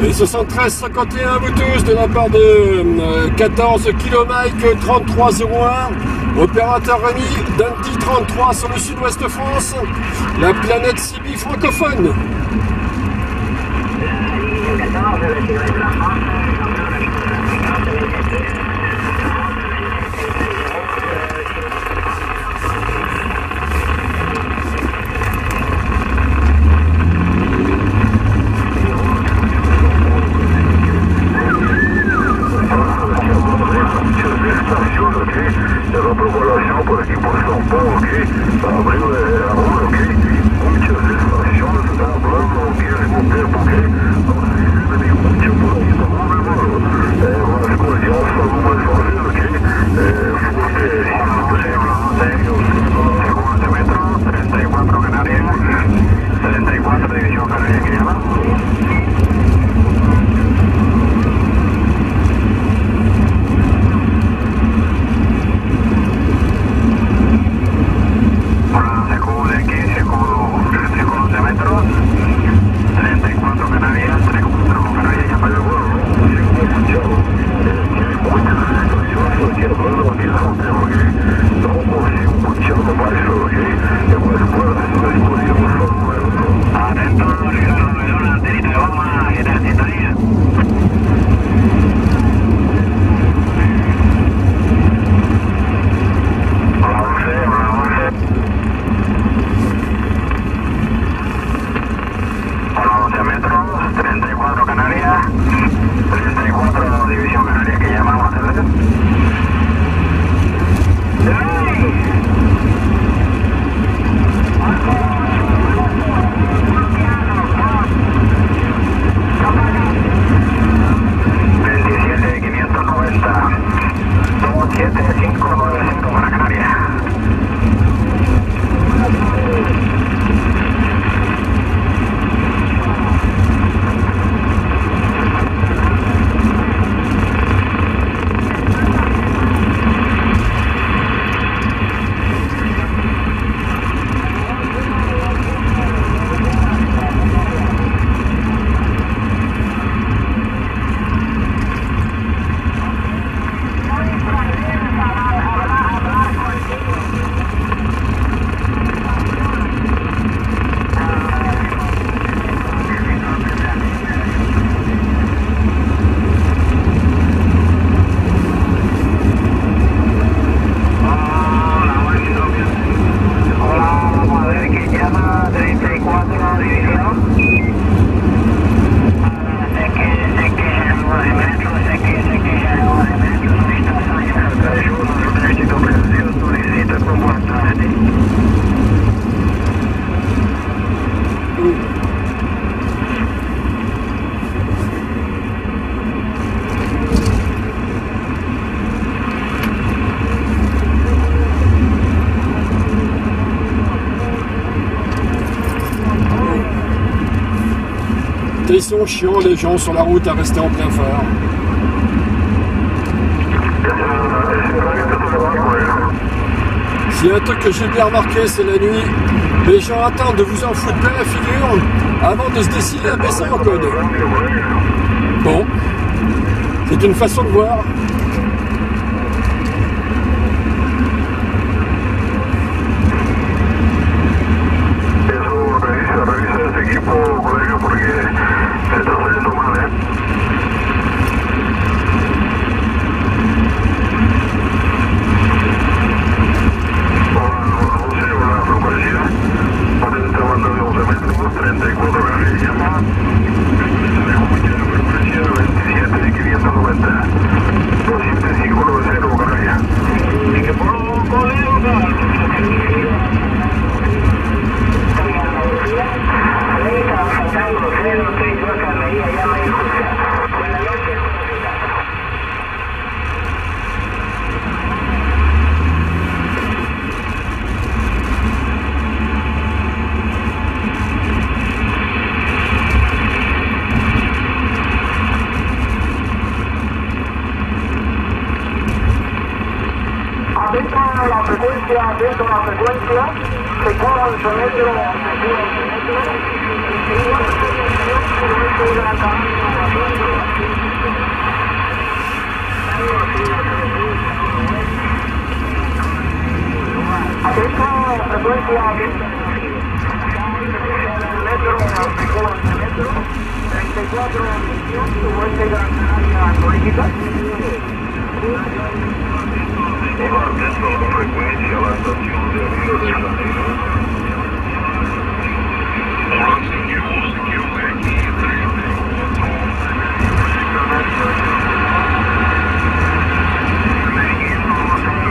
Et 73-51 vous tous de la part de 14 km 3301. Opérateur Rémi, Danti 33 sur le sud-ouest de France. La planète Sibi francophone. São Paulo aqui, abriu é, a rua aqui, muitas sont chiants les gens sur la route à rester en plein phare. A un truc que j'ai bien remarqué, c'est la nuit. Les gens attendent de vous en foutre plein la figure avant de se décider à baisser en code. Bon, c'est une façon de voir.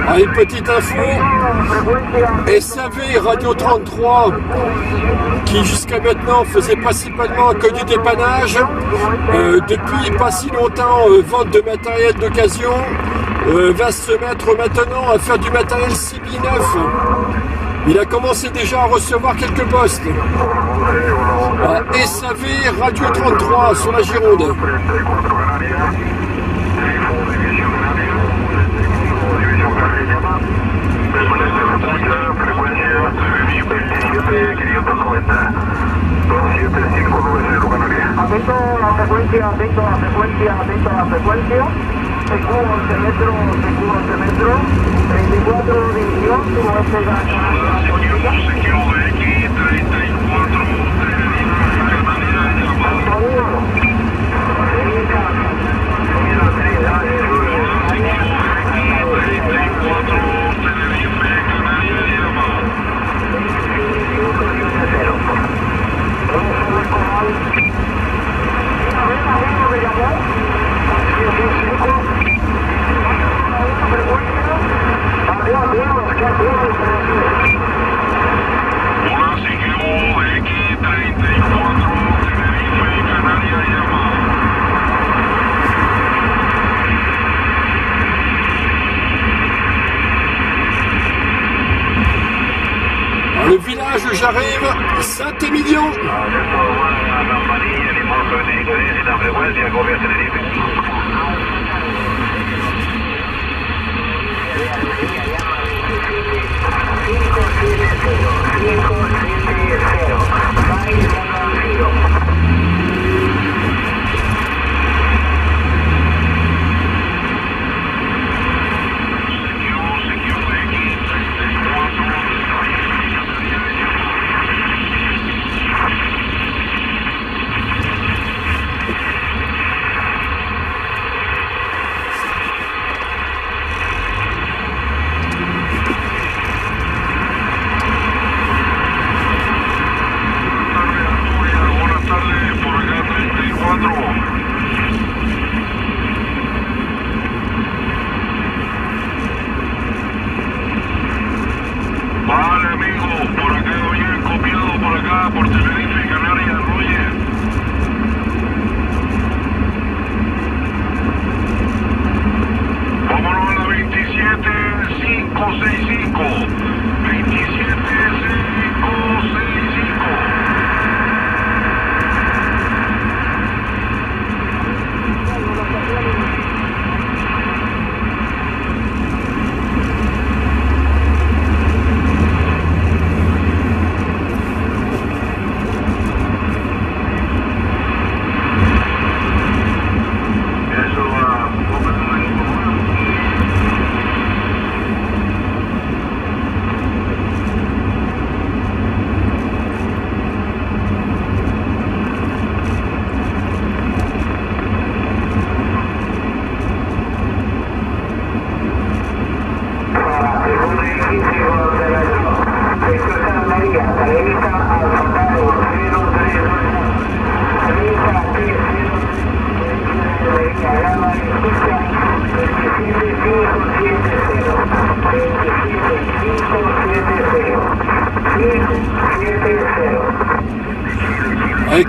Ah, une petite info, SAV Radio 33, qui jusqu'à maintenant faisait principalement que du dépannage, euh, depuis pas si longtemps euh, vente de matériel d'occasion, euh, va se mettre maintenant à faire du matériel CB9. Il a commencé déjà à recevoir quelques postes. À SAV Radio 33 sur la Gironde. Atento la frecuencia, atento la frecuencia, atento la frecuencia. CQ 11 metros, CQ 11 metros, 34 división, suroeste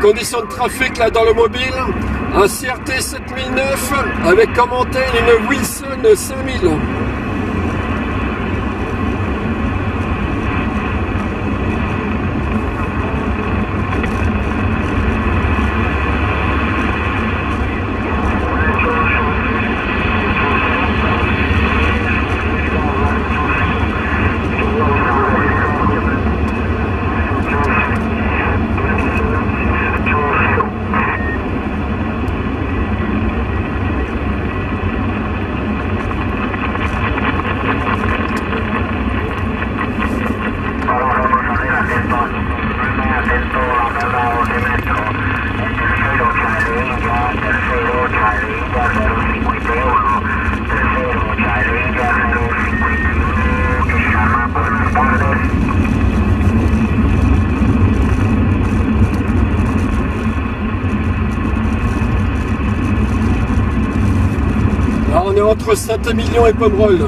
conditions de trafic là dans le mobile, un CRT 7009 avec comme antenne une Wilson 5000. Entre Saint-Émilion et Pomerol.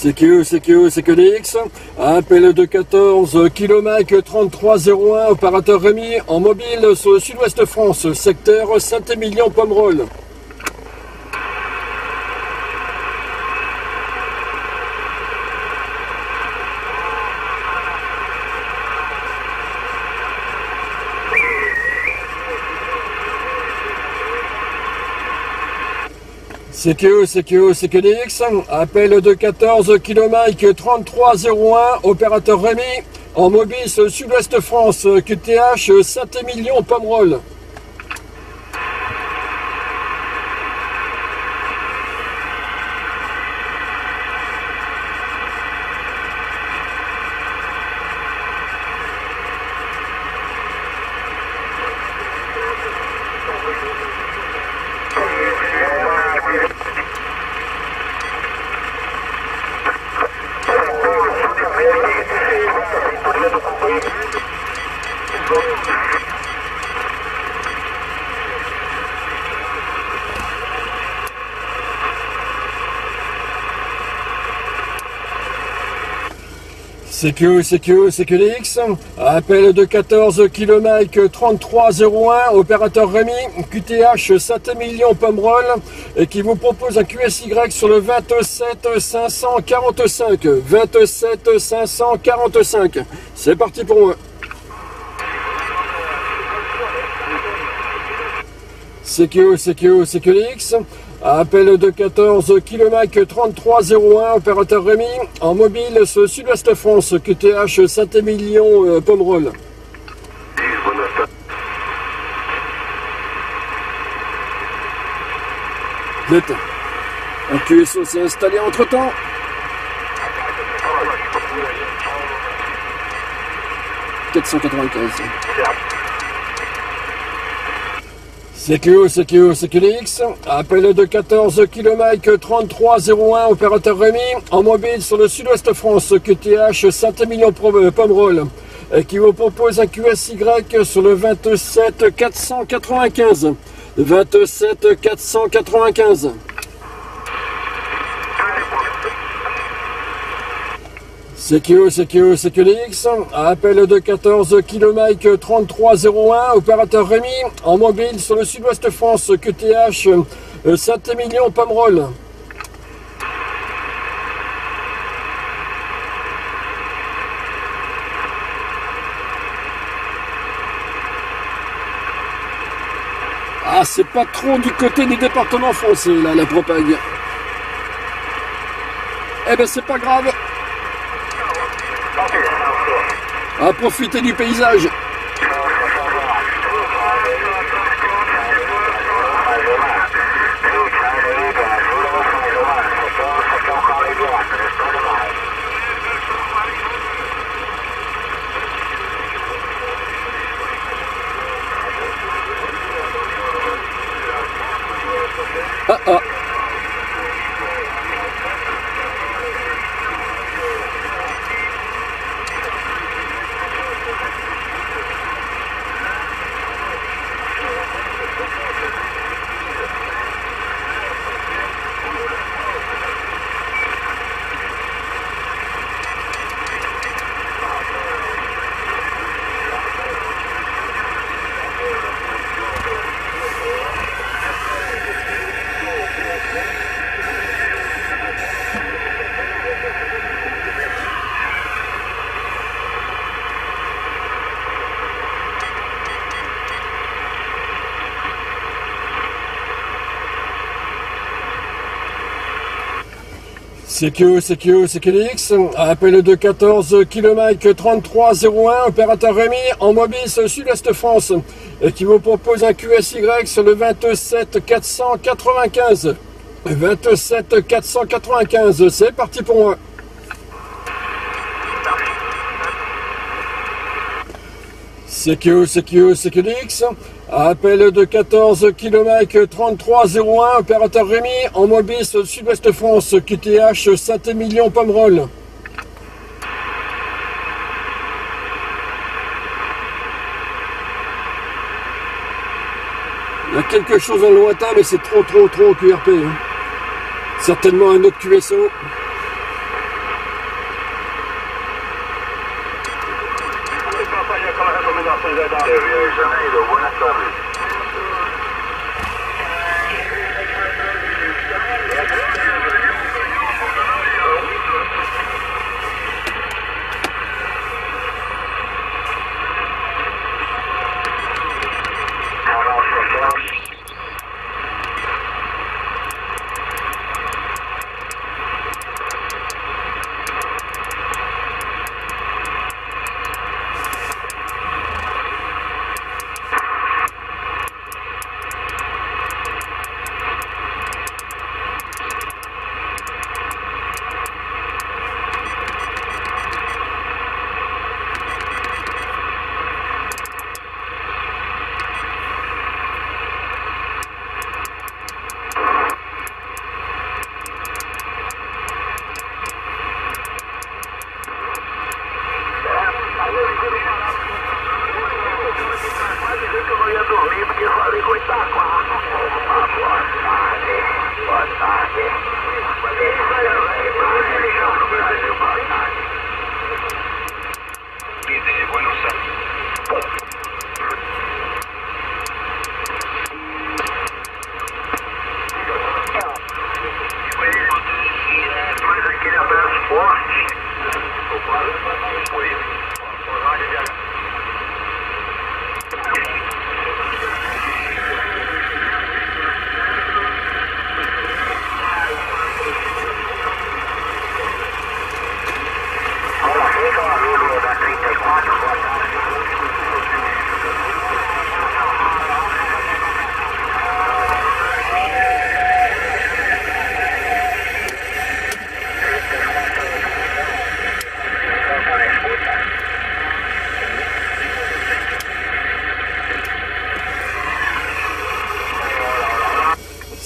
CQE, CQE, CQDX, appel de 14 km 3301, opérateur Rémi, en mobile sur le sud-ouest France, secteur Saint-Émilion-Pomerol. CQE, CQE, CQDX, appel de 14 km 3301, opérateur Rémi, en le sud-ouest France, QTH Saint-Émilion-Pomerol. CQ, CQ, CQDX, appel de 14 km 3301, opérateur Rémi, QTH Saint-Émilion Pomerol, et qui vous propose un QSY sur le 27 545. 27 545. C'est parti pour moi. CQ, CQ, CQDX, Appel de 14 km 3301, opérateur Rémi, en mobile sur Sud-Ouest France, QTH Saint-Émilion, euh, Pomerol. Un QSO s'est installé entre temps. « 495. CQO, CQO, CQDX, appel de 14 km 3301, opérateur Rémi, en mobile sur le sud-ouest France, QTH Saint-Émilion Pomerol, qui vous propose un QSY sur le 27 495. 27 495. CQO, CQO, CQDX, appel de 14 km 3301, opérateur Rémi, en mobile sur le sud-ouest France, QTH euh, Saint-Émilion, Pomerol. Ah, c'est pas trop du côté des départements français, là, la propague. Eh ben, c'est pas grave. À profiter du paysage. Ah ah. CQ, CQ, CQDX, appel de 14 km 3301, opérateur Rémi, en mobile sud-est France, et qui vous propose un QSY sur le 27 495. 27 495, c'est parti pour moi. CQ, CQ, CQDX, appel de 14 km 3301, opérateur Rémi, en mobile sud-ouest France, QTH Saint-Émilion Pomerol. Il y a quelque chose en lointain, mais c'est trop, trop, trop QRP. hein. Certainement un autre QSO. Rio de buenas tardes.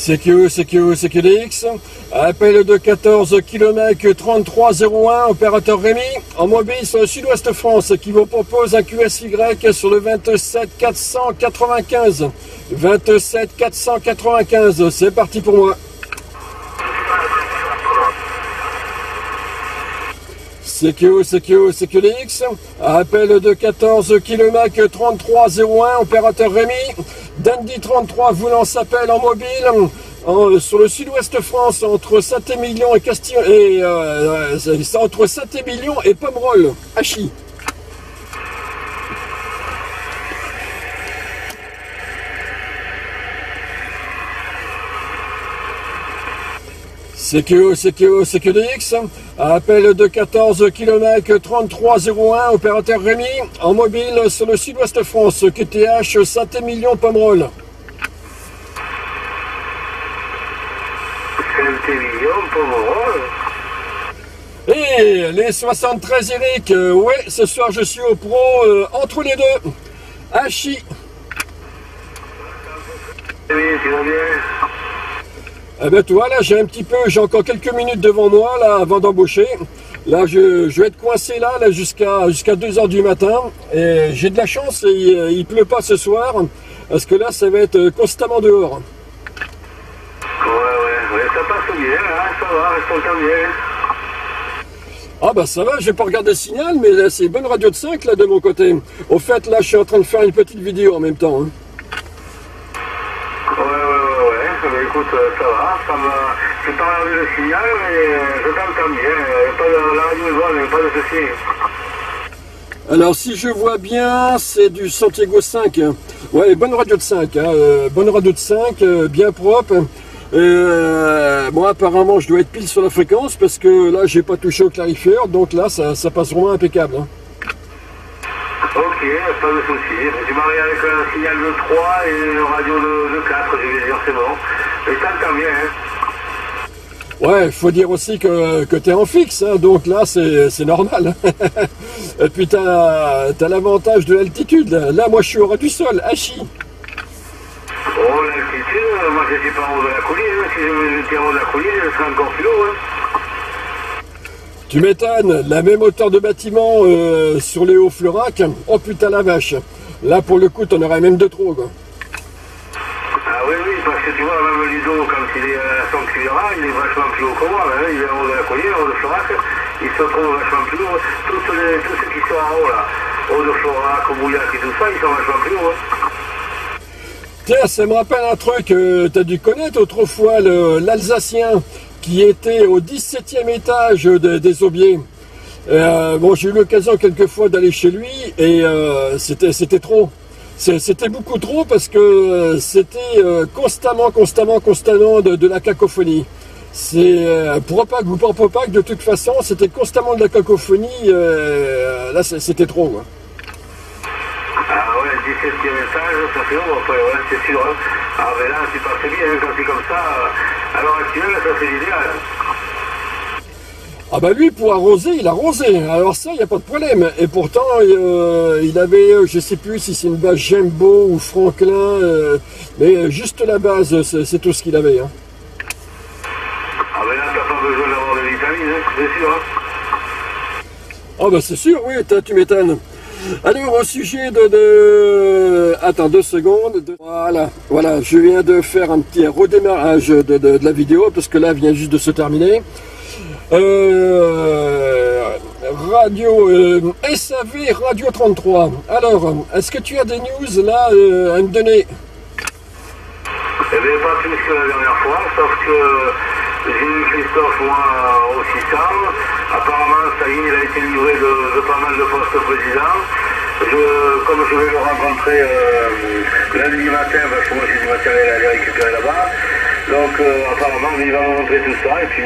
CQ, CQ, CQDX, appel de 14 km 3301, opérateur Rémi, en mobile sur le sud-ouest France, qui vous propose un QSY sur le 27 495. 27 495, c'est parti pour moi. CQ, CQ, CQDX, appel de 14 km 3301, opérateur Rémi, Dandy 33 vous lance appel en mobile. Sur le sud-ouest France entre Saint-Émilion et Castillon et euh, euh, entre Saint-Émilion et Pomerol. CQO, CQO, CQDX, appel de 14 km 3301, opérateur Rémi, en mobile sur le sud-ouest France, QTH Saint-Émilion Pomerol. Saint-Émilion Pomerol Et les 73 Eric, euh, ouais, ce soir je suis au pro euh, entre les deux. Hachi. Oui, tu vas bien? Eh ben toi là j'ai un petit peu, j'ai encore quelques minutes devant moi là avant d'embaucher. Là je, je vais être coincé là, là jusqu'à jusqu'à 2h du matin. Et j'ai de la chance, il, euh, il pleut pas ce soir. Parce que là ça va être constamment dehors. Ouais, ouais, ouais, ça passe bien, hein, ça va, je t'entends bien. Ah bah ça va, je vais pas regarder le signal, mais là, c'est bonne radio de 5 là de mon côté. Au fait là je suis en train de faire une petite vidéo en même temps. hein. Ouais, mais écoute, euh, ça va, ça me... J'ai pas regardé le signal, mais euh, je t'entends bien, euh, pas de... la radio est bonne, mais pas de soucis. Alors si je vois bien, c'est du Santiago 5. Ouais, bonne radio de 5. hein, bonne radio de 5, euh, bien propre. Euh, bon, apparemment, je dois être pile sur la fréquence parce que là, j'ai pas touché au clarifieur, donc là, ça, ça passe vraiment impeccable. hein. Ok, pas de soucis. Tu m'arrives avec un signal de 3 et une radio de, de 4, je vais dire, c'est bon. Mais t'entends bien, hein. Ouais, faut dire aussi que, que tu es en fixe, hein, donc là, c'est normal. Et puis, tu as, l'avantage de l'altitude. Là. Moi, je suis au ras du sol, Hachi. Oh, l'altitude, euh, moi je suis pas en haut de la colline, hein. si je j'étais en haut de la colline, je serais encore plus haut, hein. Tu m'étonnes, la même hauteur de bâtiment euh, sur les hauts Fleurac. Oh putain la vache. Là pour le coup t'en aurais même de trop quoi. Ah oui, oui, parce que tu vois, même Ludo, quand il est à son cuillera, il est vachement plus haut que moi, hein. il est en haut de la colline, en haut de Florac, il se trouve vachement plus haut. Tous, les, tous ceux qui sont en haut, là, haut de Florac, Bouillac et tout ça, ils sont vachement plus hauts. Hein. Tiens, ça me rappelle un truc, euh, t'as dû connaître autrefois l'Alsacien qui était au 17e étage de- des Aubiers. Euh, bon, j'ai eu l'occasion quelquefois d'aller chez lui et euh, c'était trop. C'est- C'était beaucoup trop parce que euh, c'était euh, constamment, constamment, constamment de, la cacophonie. C'est euh, ou pour Opac, de toute façon, c'était constamment de la cacophonie. euh, là, c'est- c'était trop. Ah ouais, le 17e étage, ça fait haut, après, ouais, c'est sûr. Hein. Ah, mais là, tu passes bien, hein, quand c'est comme ça, à l'heure actuelle, ça c'est l'idéal. Ah bah lui pour arroser, il a arrosé. Alors ça, il n'y a pas de problème. Et pourtant, euh, il avait, euh, je sais plus si c'est une base Jumbo ou Franklin, euh, mais juste la base, c'est tout ce qu'il avait. hein. Ah, mais là, t'as pas besoin d'avoir de vitamines, hein, c'est sûr. Hein. Ah bah c'est sûr, oui, tu m'étonnes. Alors au sujet de, de... Attends deux secondes. de- Voilà, voilà, je viens de faire un petit redémarrage de, de- de la vidéo parce que là vient juste de se terminer. Euh, radio euh, SAV Radio 33. Alors, est-ce que tu as des news là euh, à me donner? Eh bien, pas plus que la dernière fois, sauf que j'ai eu Christophe, moi, au 600. Apparemment, ça y est, il a été livré de, pas mal de postes présidents. Comme je vais le rencontrer euh, lundi matin, parce que moi j'ai du matériel à aller récupérer là-bas. Donc, apparemment, il va me montrer tout ça. Et puis,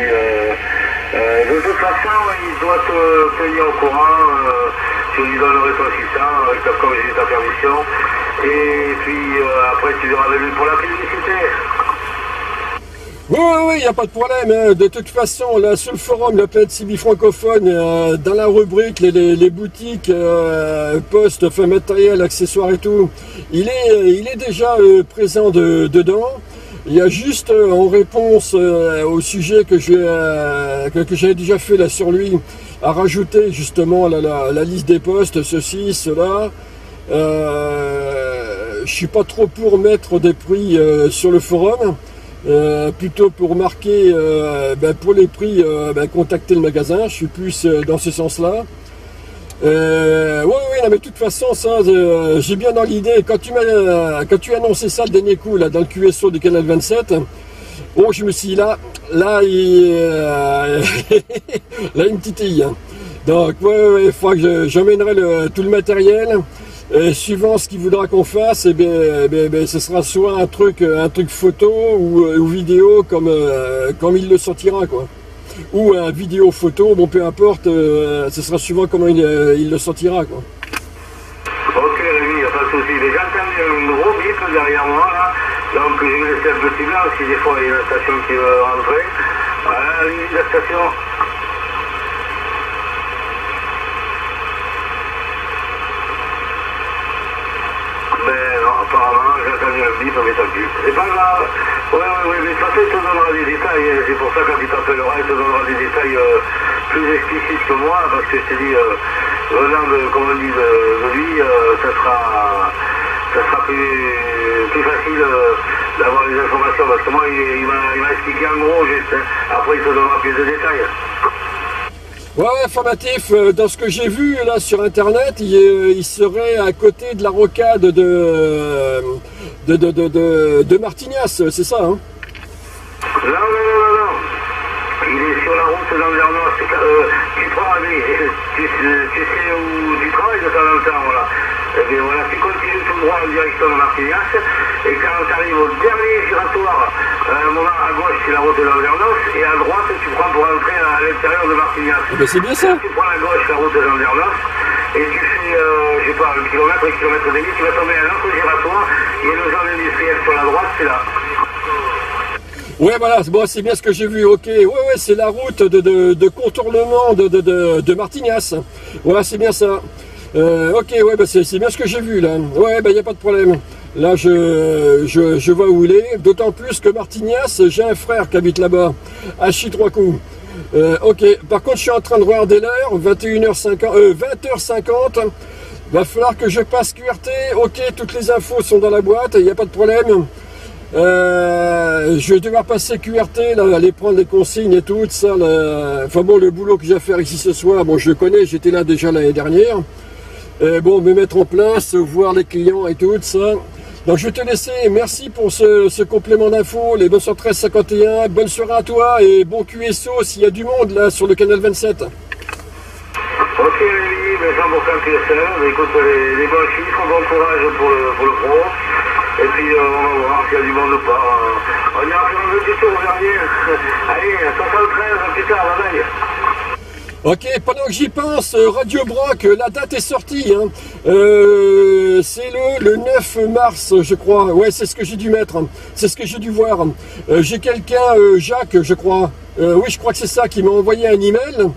euh, euh, de toute façon, il doit te tenir au courant. euh, je lui donnerai ton 600, avec ta, comme j'ai eu ta permission. Et puis, euh, après, tu verras de lui pour la publicité. Oui, oui, il n'y a pas de problème. hein. De toute façon, là, sur le forum, planète Cibi francophone, euh, dans la rubrique, les, boutiques, euh, postes, enfin, matériel, accessoires et tout, il est, il est déjà euh, présent de- dedans. Il y a juste euh, en réponse euh, au sujet euh, que, j'avais déjà fait là sur lui, à rajouter justement la, liste des postes, ceci, cela. Je suis pas trop pour mettre des prix sur le forum. Plutôt pour marquer ben, pour les prix, ben, contacter le magasin. Je suis plus dans ce sens-là. Euh, oui, oui, non, mais de toute façon, ça, euh, j'ai bien dans l'idée. Quand tu m'as, euh, quand tu as annoncé ça le dernier coup, là, dans le QSO du canal 27, oh, je me suis dit, là, là, il, euh, là, une titille. hein. Donc, ouais, ouais, il faudra que je- j'emmènerai tout le matériel. Et suivant ce qu'il voudra qu'on fasse, eh bien, eh bien, eh bien, ce sera soit un truc, un truc photo ou, euh, vidéo comme, euh, comme il le sortira, quoi ou un vidéo photo, bon peu importe, euh, ce sera suivant comment il, euh, il le sortira quoi. Ok, Rémi, y a pas de souci. Entendu un gros bip derrière moi, là. Donc, je vais laisser un petit blanc si des fois il y a une station qui veut rentrer. Voilà, lui, la station. Ben non, apparemment, tant pis. C'est pas grave. Mais de toute façon, il te donnera des détails. hein. C'est pour ça, quand il t'appellera, il te donnera des détails euh, plus explicites que moi, parce que je te dis, euh, venant de, comme on dit, de, lui, euh, ça sera, ça sera plus, plus facile d'avoir les informations, parce que moi, il, il m'a expliqué en gros, juste. hein. Après, il te donnera plus de détails. Ouais, informatif. euh, Dans ce que j'ai vu là sur internet, il, euh, il serait à côté de la rocade de de, de, de, de, Martignas, c'est ça hein? Non, non, non, non, non. Il est sur la route d'Andernos. Euh, tu prends, allez, tu, tu sais où tu travailles de temps en temps, voilà. Eh bien voilà, tu continues tout droit en direction de Martignas, et quand tu arrives au dernier giratoire, à un moment à gauche c'est la route d'Andernos, et à droite tu prends pour entrer à l'intérieur de Martignas. Eh ben, c'est bien ça. Tu prends à gauche la route d'Andernos, et tu fais, euh, je sais pas, un kilomètre, un kilomètre et demi, tu vas tomber à un autre giratoire, a une zone industrielle sur la droite, c'est là. Ouais, voilà, c'est- bon, c'est bien ce que j'ai vu, ok. Ouais, ouais, c'est la route de, de, de contournement de, de, de, de Martignas. Voilà, c'est bien ça. Euh, ok, ouais, bah, c'est c'est bien ce que j'ai vu là. Ouais, bah, il n'y a pas de problème. Là, je, vois où il est. D'autant plus que Martignas, j'ai un frère qui habite là-bas, à Chitroicou. Euh, ok, par contre, je suis en train de regarder l'heure, 21h50, euh, 20h50. Va falloir que je passe QRT. Ok, toutes les infos sont dans la boîte, il n'y a pas de problème. Euh, je vais devoir passer QRT, aller prendre les consignes et tout, ça. Enfin bon, le boulot que j'ai à faire ici ce soir, bon, je connais, j'étais là déjà l'année dernière. Et bon, me mettre en place, voir les clients et tout, ça. Donc je vais te laisser, merci pour ce, ce complément d'infos, les bonnes soirées 1351, bonne soirée à toi et bon QSO s'il y a du monde là sur le canal 27. Ok, Rémi, ben 100% TSL, ben écoute, les, bons chiffres, bon courage pour le, pour le pro. Et puis, euh, on va voir s'il y a du monde ou pas. Euh, on ira faire un petit tour au dernier. Allez, 73, à plus tard, bye bye. Ok, pendant que j'y pense, euh, Radio Broc, euh, la date est sortie. Hein. Euh, c'est le, le 9 mars, je crois. Ouais, c'est ce que j'ai dû mettre. C'est ce que j'ai dû voir. Euh, j'ai quelqu'un, Jacques, je crois. Oui, je crois que c'est ça, qui m'a envoyé un email.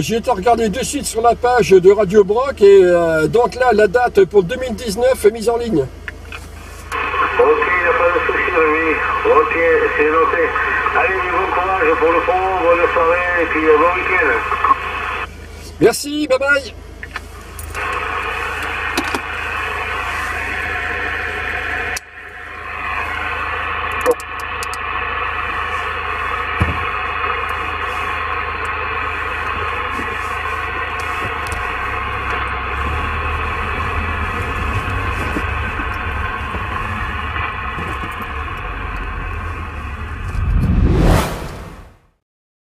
J'ai été regarder de suite sur la page de Radio Broc et donc là, la date pour 2019 est mise en ligne. Ok, il n'y a pas de souci, Rémi. Ok, c'est noté. Allez, bon courage pour le pro, bonne soirée, et puis bon week-end. Merci, bye bye